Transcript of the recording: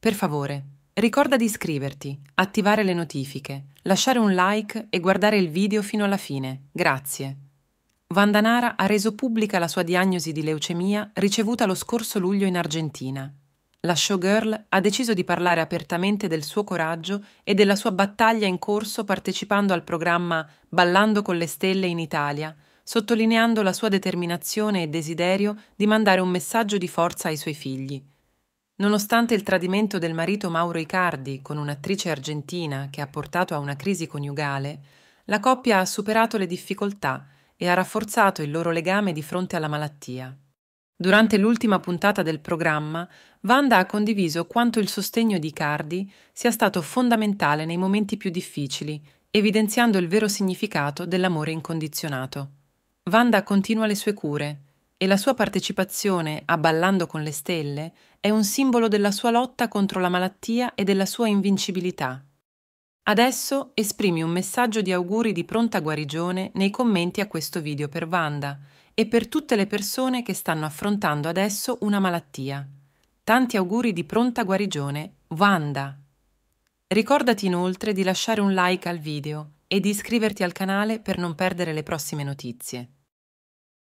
Per favore, ricorda di iscriverti, attivare le notifiche, lasciare un like e guardare il video fino alla fine. Grazie. Vandanara ha reso pubblica la sua diagnosi di leucemia ricevuta lo scorso luglio in Argentina. La showgirl ha deciso di parlare apertamente del suo coraggio e della sua battaglia in corso partecipando al programma Ballando con le stelle in Italia, sottolineando la sua determinazione e desiderio di mandare un messaggio di forza ai suoi figli. Nonostante il tradimento del marito Mauro Icardi con un'attrice argentina che ha portato a una crisi coniugale, la coppia ha superato le difficoltà e ha rafforzato il loro legame di fronte alla malattia. Durante l'ultima puntata del programma, Wanda ha condiviso quanto il sostegno di Icardi sia stato fondamentale nei momenti più difficili, evidenziando il vero significato dell'amore incondizionato. Wanda continua le sue cure, e la sua partecipazione a Ballando con le stelle è un simbolo della sua lotta contro la malattia e della sua invincibilità. Adesso esprimi un messaggio di auguri di pronta guarigione nei commenti a questo video per Wanda e per tutte le persone che stanno affrontando adesso una malattia. Tanti auguri di pronta guarigione, Wanda! Ricordati inoltre di lasciare un like al video e di iscriverti al canale per non perdere le prossime notizie.